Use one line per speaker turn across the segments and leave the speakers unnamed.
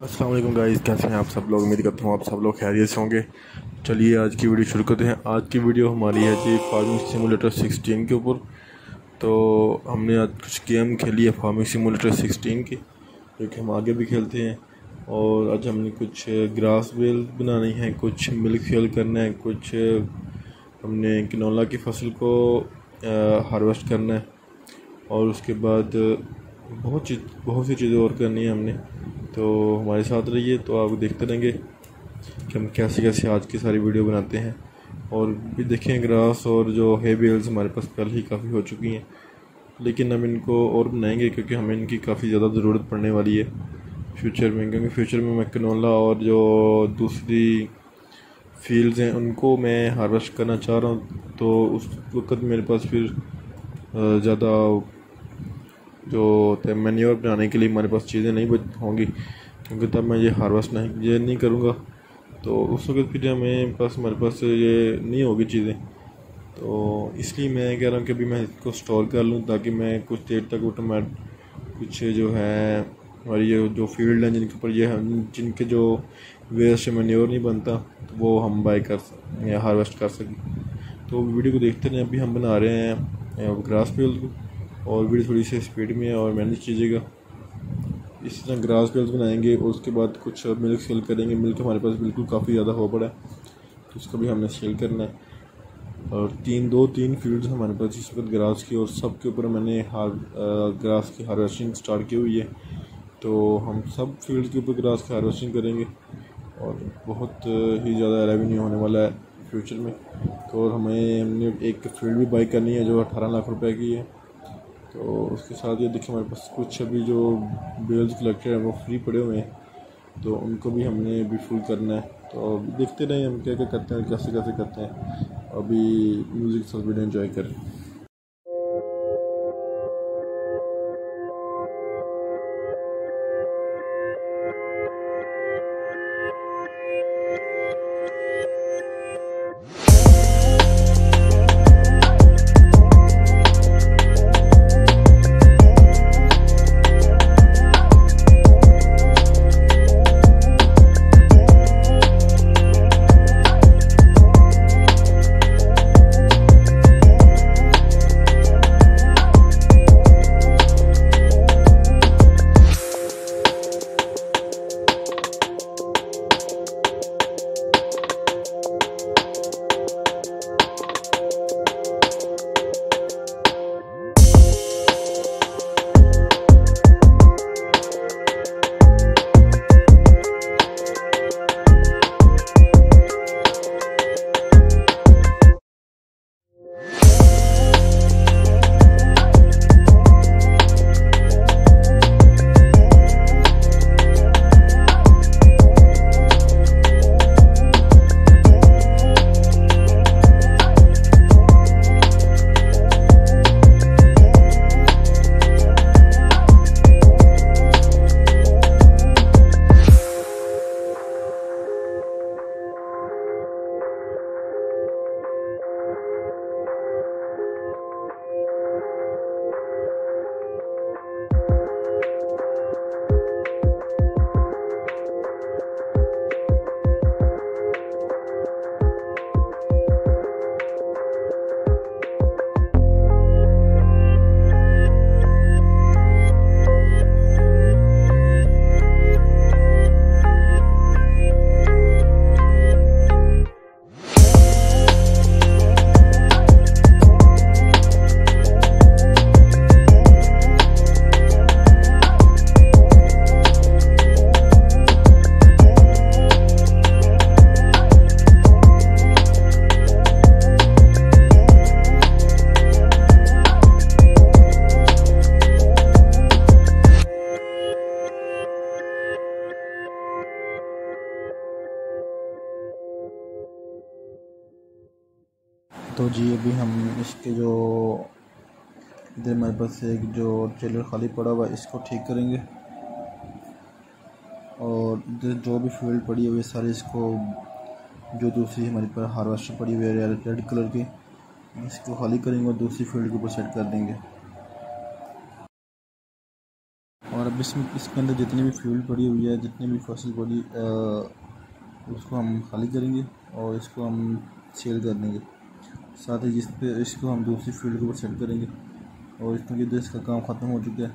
السلام علیکم گائز کیسے ہیں آپ سب لوگ؟ امید کرتا ہوں آپ سب لوگ خیریت سے ہوں گے۔ چلیے، آج کی ویڈیو شروع کرتے ہیں۔ آج کی ویڈیو ہماری ہے جی فارمنگ سیمولیٹر سکسٹین کے اوپر۔ تو ہم نے آج کچھ گیم کھیلی ہے فارمنگ سیمولیٹر سکسٹین کی۔ جو کہ ہم آگے بھی کھیلتے ہیں۔ اور آج ہم نے کچھ گراس ویل بنانی ہے، کچھ ملک فیل کرنا ہے، کچھ ہم نے کنولا کی فصل کو ہارویسٹ کرنا ہے۔ اور اس کے بعد بہت چیز، بہت سی چیزیں اور کرنی ہیں ہم نے۔ تو ہمارے ساتھ رہیے تو آپ دیکھتے رہیں گے کہ ہم کیسے کیسے آج کی ساری ویڈیو بناتے ہیں اور بھی دیکھیں گراس اور جو ہے بیلز ہمارے پاس کل ہی کافی ہو چکی ہیں لیکن ہم ان کو اور بنائیں گے کیونکہ ہمیں ان کی کافی زیادہ ضرورت پڑنے والی ہے فیوچر میں، کیونکہ فیوچر میں کنولا اور جو دوسری فیلڈز ہیں، ان کو میں ہارویسٹ کرنا چاہ رہا ہوں تو اس وقت میرے پاس پھر زیادہ جو مینیور بنانے کے لیے ہمارے پاس چیزیں نہیں ہوں گی، کیونکہ تب میں یہ ہارویسٹ نہیں یہ نہیں کروں گا۔ تو اس وقت پھر ہمیں پاس ہمارے پاس یہ نہیں ہوگی چیزیں، تو اس لیے میں کہہ رہا ہوں کہ ابھی میں اس کو اسٹور کر لوں تاکہ میں کچھ دیر تک وہ ٹماٹ کچھ جو ہے، ہماری یہ جو فیلڈ ہیں جن کے اوپر یہ جن کے جو ویسٹ مینیور نہیں بنتا تو وہ ہم بائی کر یا ہارویسٹ کر سکیں۔ تو ویڈیو کو دیکھتے ہیں ابھی ہم بنا رہے ہیں گراس فیلڈ کو۔ اور ویڈیو تھوڑی سی اسپیڈ میں ہے اور مینیج کیجیے گا۔ اسی طرح گراس پیلز بنائیں گے، اور اس کے بعد کچھ ملک سیل کریں گے۔ ملک ہمارے پاس بالکل کافی زیادہ ہو پڑا ہے، تو اس کو بھی ہم نے سیل کرنا ہے۔ اور تین، دو، تین فیلڈز ہمارے پاس اس وقت گراس کی، اور سب کے اوپر میں نے ہار گراس کی ہارویسٹنگ اسٹارٹ کی ہوئی ہے۔ تو ہم سب فیلڈ کے اوپر گراس کی ہارویسٹنگ کریں گے، اور بہت ہی زیادہ ریونیو ہونے والا ہے فیوچر میں۔ تو اور ہمیں ہم نے ایک فیلڈ بھی بائی کرنی ہے جو اٹھارہ لاکھ روپے کی ہے۔ تو اس کے ساتھ یہ دیکھیں ہمارے پاس کچھ ابھی جو بیلز کلیکٹر ہیں وہ فری پڑے ہوئے ہیں۔ تو ان کو بھی ہم نے ابھی فل کرنا ہے۔ تو دیکھتے رہیں ہم کیا کیا کرتے ہیں کیسے کیسے کرتے ہیں۔ ابھی میوزک ساتھ ویڈیو انجوائے کریں۔ جی ابھی ہم اس کے جو ادھر ہمارے پاس ایک جو ٹریلر خالی پڑا ہوا ہے، اس کو ٹھیک کریں گے۔ اور ادھر جو بھی فیلڈ پڑی ہوئی ہے سارے اس کو جو دوسری ہماری پر ہارویسٹر پڑی ہوئی ہے، ریڈ کلر کی، اس کو خالی کریں گے اور دوسری فیلڈ کے اوپر سیٹ کر دیں گے۔ اور
اب اس میں اس کے اندر جتنی بھی فیول پڑی ہوئی ہے، جتنی بھی فصل پڑی اس کو ہم خالی کریں گے اور اس کو ہم سیل کر دیں گے۔ ساتھ ہی جس پہ اس کو ہم دوسری فیلڈ کے اوپر سیٹ کریں گے۔ اور اس میں اس کا کام ختم ہو چکا ہے،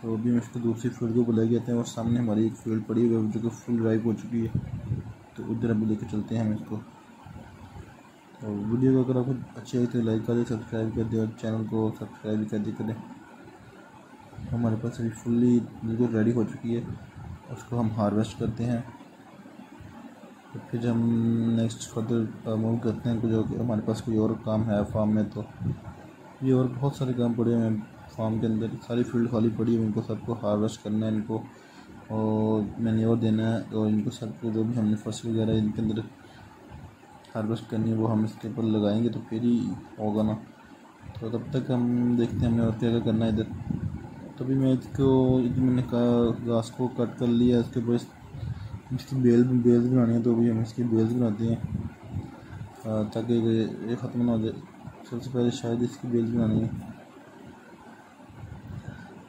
تو ابھی ہم اس کو دوسری فیلڈ کے اوپر لے جاتے ہیں اور سامنے ہماری ایک فیلڈ پڑی ہوئی ہے، جو کہ فل ڈرائیو ہو چکی ہے۔ تو ادھر ابھی لے کے چلتے ہیں ہم اس کو۔ تو ویڈیو کو اگر آپ کو اچھی لگی تو لائک کر دیں، سبسکرائب کر دیں، اور چینل کو سبسکرائب بھی کر دیں کریں۔ ہمارے پاس ابھی فلی بالکل ریڈی ہو چکی ہے۔ اس کو ہم ہارویسٹ کرتے ہیں۔ پھر ہم نیکسٹ فردر موو کرتے ہیں، جو کہ ہمارے پاس کوئی اور کام ہے فارم میں، تو یہ اور بہت سارے کام پڑے ہوئے ہیں فارم کے اندر۔ ساری فیلڈ خالی پڑی ہوئی، ان کو سب کو ہارویسٹ کرنا ہے، ان کو، اور مینیور دینا ہے، اور ان کو سب کو جو بھی ہم نے فصل وغیرہ ان کے اندر ہارویسٹ کرنی ہے، وہ ہم اس کے اوپر لگائیں گے، تو پھر ہی ہوگا نا۔ تو تب تک ہم دیکھتے ہیں ہم نے اور کیا کیا کرنا ہے ادھر۔ تبھی میں اس کو میں نے کہا گھاس کو کٹ کر لیا، اس کے اوپر اس کی بیل بیلز بنانی ہے تو ابھی ہم اس کی بیلز بناتے ہیں۔ تاکہ یہ ختم نہ ہو جائے۔ سب سے پہلے شاید اس کی بیلز بنانی ہے۔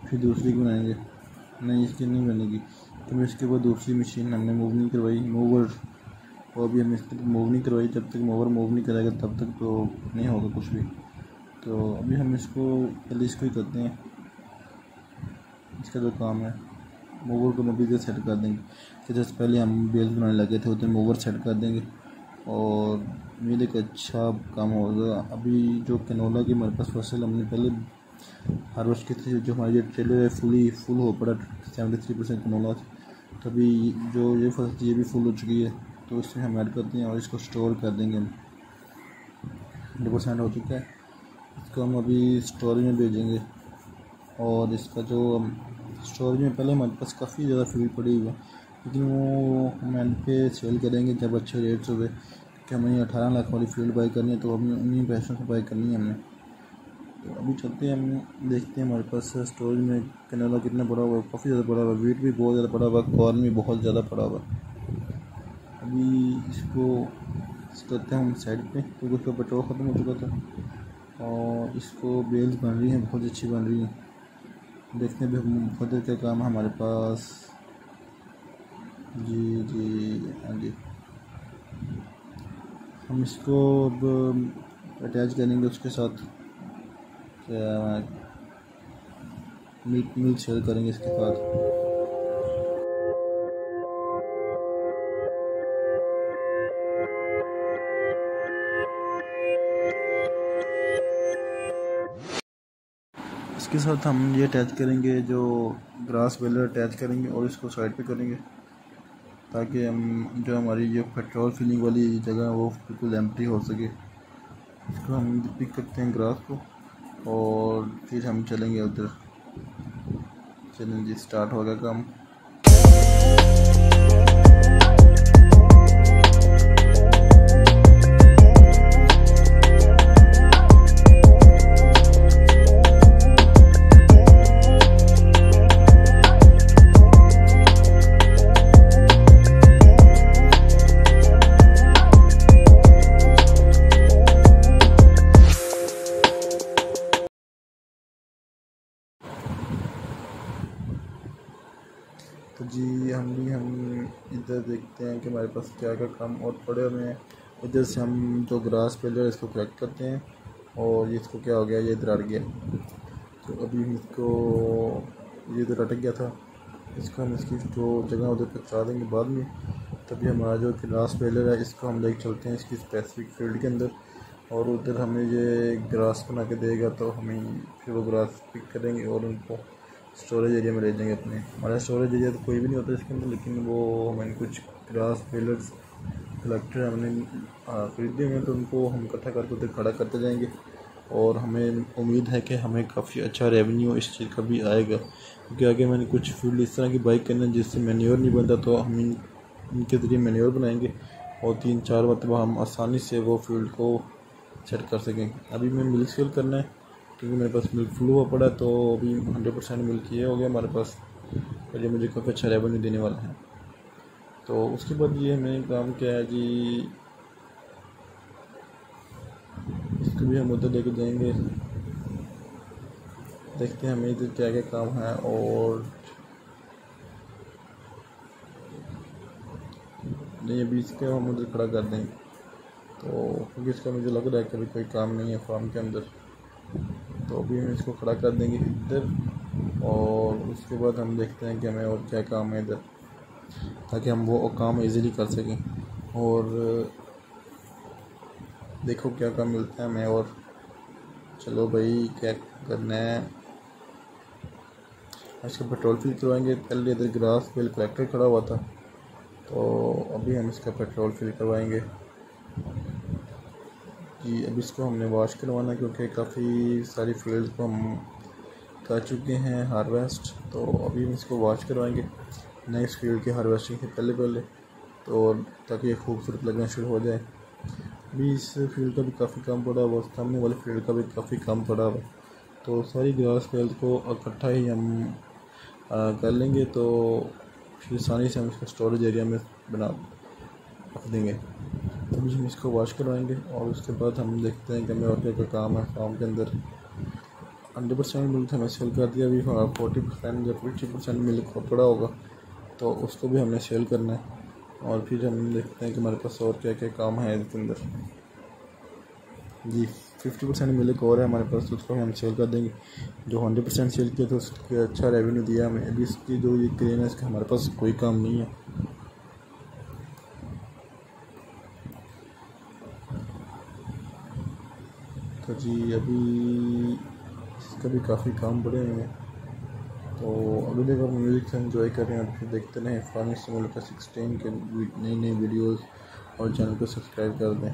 پھر دوسری کی بنائیں گے۔ نہیں، اس کی نہیں بنے گی۔ کیونکہ اس کے اوپر دوسری مشین ہم نے موو نہیں کروائی۔ موور۔ وہ ابھی ہم اس کی موو نہیں کروائی۔ جب تک موور موو نہیں کرائے گا تب تک تو نہیں ہوگا کچھ بھی۔ تو ابھی ہم اس کو پہلے اس کو ہی کرتے ہیں۔ اس کا جو کام ہے۔ موور کو ابھی سیٹ کر دیں گے۔ کہ جیسے پہلے ہم بیل بنانے لگے تھے ادھر موور سیٹ کر دیں گے۔ اور امید ایک اچھا کام ہوگا ابھی جو کنولا کی ہمارے پاس فصل ہم نے پہلے ہارویسٹ کی تھی، جو ہماری ٹریلر ہے فلی فل ہو پڑا۔ سیونٹی تھری پرسینٹ کنولا تو ابھی جو یہ فصل تھی، یہ بھی فل ہو چکی ہے۔ تو اس میں ہم ایڈ کرتے ہیں اور اس کو اسٹور کر دیں گے ہم۔ ہنڈریڈ پرسینٹ ہو چکا ہے۔ اس کو ہم ابھی اسٹوریج میں بھیجیں گے۔ اور اس کا جو اسٹوریج میں پہلے ہمارے پاس کافی زیادہ فیول پڑی ہوئی ہے، لیکن وہ ہم اینڈ پہ سیل کریں گے جب اچھے ریٹس ہوئے کہ ہمیں اٹھارہ لاکھ والی فیلڈ بائی کرنی ہے تو ہمیں انہیں پیسوں سے بائی کرنی ہے ہم نے۔ تو ابھی چلتے ہیں ہم، دیکھتے ہیں ہمارے پاس اسٹوریج میں کنیلا کتنا بڑا ہوا ہے کافی زیادہ بڑا ہوا ہے ویٹ بھی بہت زیادہ بڑا ہوا ہے کارن بھی بہت زیادہ بڑا ہوا ہے ابھی اس کو کرتے ہیں ہم سائڈ پہ، کیونکہ اس کا پیٹرول ختم ہو چکا تھا، اور اس کو بیلز بن رہی ہیں، بہت اچھی بن رہی ہیں۔ دیکھنے بھی خود کا کام ہمارے پاس۔ جی جی ہاں جی ہم اس کو اب اٹیچ کریں گے اس کے ساتھ۔ میٹ میٹ شیئر کریں گے اس کے ساتھ کے ساتھ ہم یہ اٹیچ کریں گے جو گراس ویلر اٹیچ کریں گے اور اس کو سائڈ پہ کریں گے تاکہ ہم جو ہماری جو پیٹرول فلنگ والی جگہ ہے وہ بالکل ایمٹی ہو سکے۔ اس کو ہم پک کرتے ہیں گراس کو اور پھر ہم چلیں گے ادھر۔ چلیں جی اسٹارٹ ہو گیا کام۔ دیکھتے ہیں کہ ہمارے پاس کیا کیا کام اور پڑے ہوئے ہیں۔ ادھر سے ہم جو گراس پیلر اس کو کریکٹ کرتے ہیں۔ اور اس کو کیا ہو گیا؟ یہ ادھر اٹ گیا۔ تو ابھی ہم اس کو یہ ادھر اٹک گیا تھا، اس کو ہم اس کی جو جگہ ادھر پہنچا دیں گے بعد میں۔ تبھی ہمارا جو گراس پیلر ہے، اس کو ہم لے کے چلتے ہیں اس کی اسپیسیفک فیلڈ کے اندر۔ اور ادھر ہمیں یہ گراس بنا کے دے گا تو ہمیں پھر وہ گراس پک کریں گے اور ان کو اسٹوریج ایریا میں لے جائیں گے اپنے۔ ہمارا اسٹوریج ایریا تو کوئی بھی نہیں ہوتا اس کے اندر، لیکن وہ ہمیں کچھ گراس پیلرز کلیکٹر ہم نے خریدے ہوئے ہیں تو ان کو ہم اکٹھا کر کے کھڑا کرتے جائیں گے اور ہمیں امید ہے کہ ہمیں کافی اچھا ریونیو اس چیز کا بھی آئے گا۔ کیونکہ آگے میں نے کچھ فیلڈ اس طرح کی بائک کرنا جس سے مینیور نہیں بنتا تو ہم ان کے ذریعے مینیور بنائیں گے اور تین چار مرتبہ ہم آسانی سے وہ فیلڈ کو سیٹ کر سکیں۔ ابھی میں ملک سیل کرنا ہے کیونکہ میرے پاس ملک فلو ہوا پڑا تو ابھی ہنڈریڈ پرسینٹ ملک یہ ہو گیا ہمارے پاس اور یہ مجھے کافی اچھا ریونیو دینے والا ہے۔ تو اس کے بعد یہ ہمیں کام کیا ہے جی اس کو بھی ہم ادھر لے کے جائیں گے۔ دیکھتے ہیں ہمیں ادھر کیا کیا کام ہے اور نہیں، ابھی اس کے ہم ادھر کھڑا کر دیں۔ تو کیونکہ اس کا مجھے لگ رہا ہے کہ ابھی کوئی کام نہیں ہے فارم کے اندر۔ تو ابھی ہم اس کو کھڑا کر دیں گے ادھر اور اس کے بعد ہم دیکھتے ہیں کہ ہمیں اور کیا کام ہے ادھر۔ تاکہ ہم وہ کام ایزیلی کر سکیں۔ اور دیکھو کیا کام ملتا ہے۔ ہمیں اور چلو بھائی، کیا کرنا ہے؟ اس کا پیٹرول فل کروائیں گے؟ پہلے ادھر گراس بل کلیکٹر کھڑا ہوا تھا۔ تو ابھی ہم اس کا پیٹرول فل کروائیں گے۔ جی اب اس کو ہم نے واش کروانا کیونکہ کافی ساری فیلڈ کو ہم کر چکے ہیں۔ ہارویسٹ تو ابھی ہم اس کو واش کروائیں گے۔ نیکسٹ فیلڈ کے ہارویسٹنگ سے پہلے پہلے، تو تاکہ یہ خوبصورت لگنا شروع ہو جائے۔ ابھی اس فیلڈ کا بھی کافی کام پڑا ہوا، سامنے والے فیلڈ کا بھی کافی کام پڑا ہوا۔ تو ساری گراس فیلڈ کو اکٹھا ہی ہم کر لیں گے، تو پھر آسانی سے ہم اس کو اسٹوریج ایریا میں بنا رکھ دیں گے۔ ابھی ہم اس کو واش کروائیں گے اور اس کے بعد ہم دیکھتے ہیں کہ ہمیں اور کیا کیا کام ہے۔ فارم کے اندر ہنڈریڈ پرسینٹ ملک ہمیں سیل کر دیا۔ ابھی ہاں، فورٹی پرسینٹ یا ففٹی پرسینٹ ملک پڑا ہوگا۔ تو اس کو بھی ہم نے سیل کرنا ہے۔ اور پھر ہم دیکھتے ہیں کہ ہمارے پاس اور کیا کیا کام ہے اس کے اندر۔ جی ففٹی پرسینٹ ملک اور ہے ہمارے پاس، اس کو ہم سیل کر دیں گے۔ جو ہنڈریڈ پرسینٹ سیل کیا تھا اس کے اچھا ریونیو دیا ہمیں ابھی اس کی جو یہ کرین ہے، اس کا ہمارے پاس کوئی کام نہیں ہے۔ تو جی ابھی اس کا بھی کافی کام بڑے ہوئے ہیں۔ تو ابھی دیکھ آپ میوزک سے انجوائے کر رہے ہیں پھر دیکھتے رہیں فارمنگ ملک سکسٹین کے نئی نئی ویڈیوز اور چینل کو سبسکرائب کر دیں۔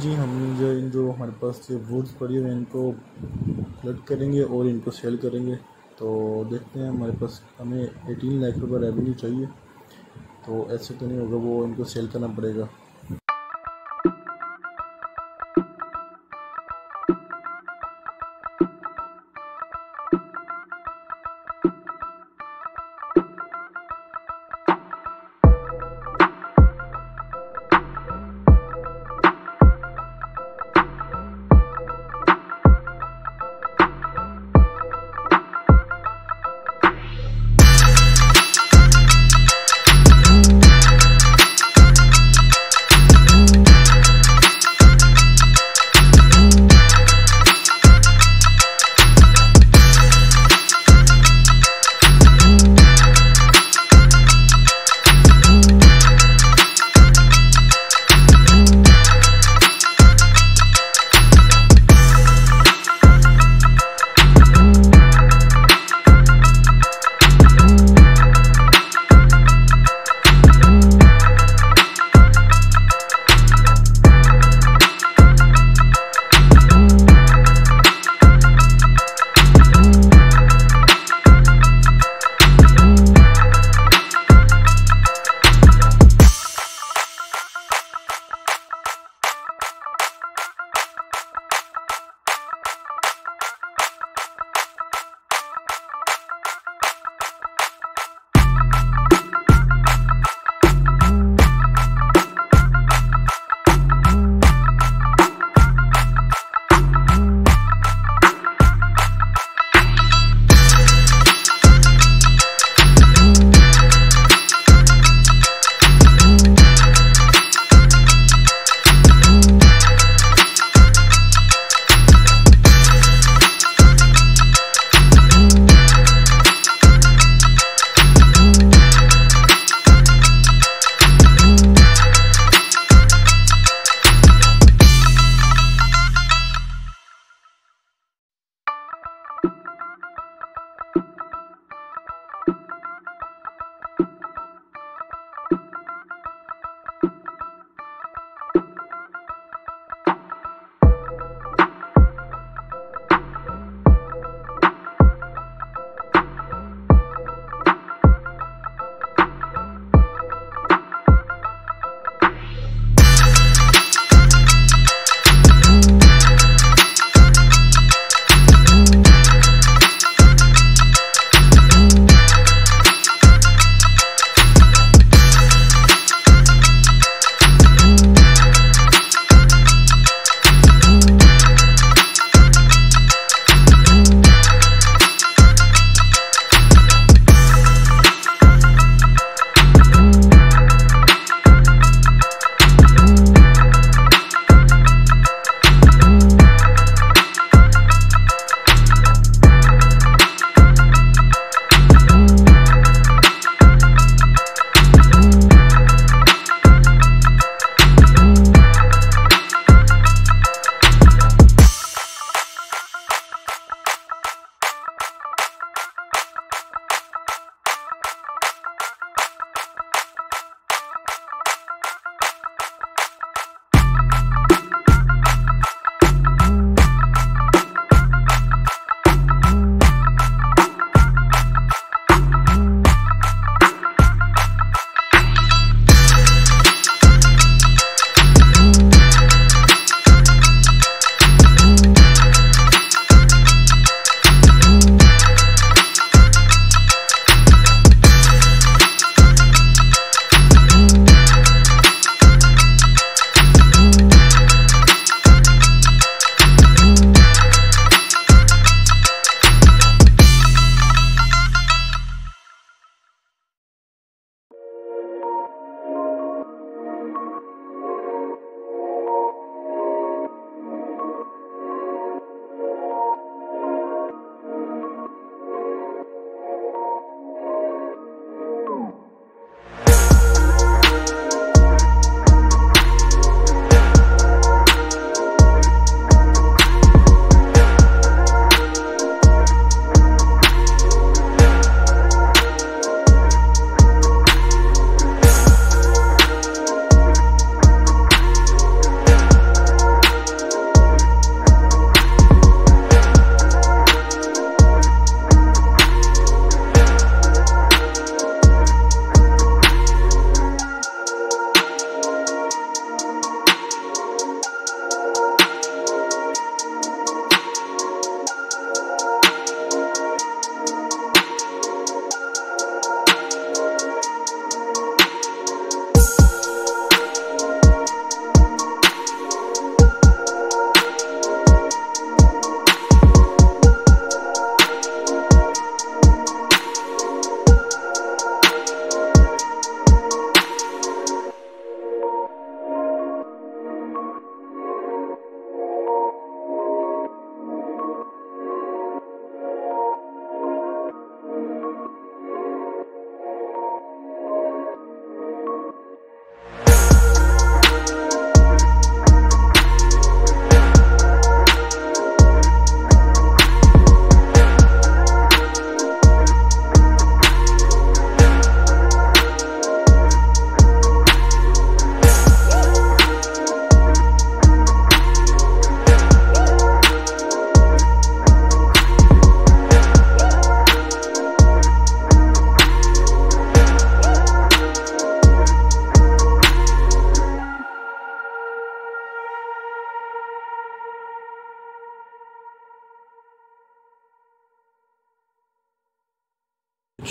جی ہم جو ان جو ہمارے پاس جو ووڈس پڑی ہوئے ہیں، ان کو کلیکٹ کریں گے اور ان کو سیل کریں گے۔ تو دیکھتے ہیں، ہمارے پاس ہمیں ایٹین لاکھ روپے ریونیو چاہیے۔ تو ایسے تو نہیں ہوگا، وہ ان کو سیل کرنا پڑے گا۔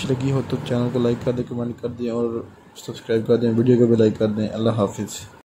لگی ہو تو چینل کو لائک کر دیں، کمنٹ کر دیں اور سبسکرائب کر دیں، ویڈیو کو بھی لائک کر دیں۔ اللہ حافظ۔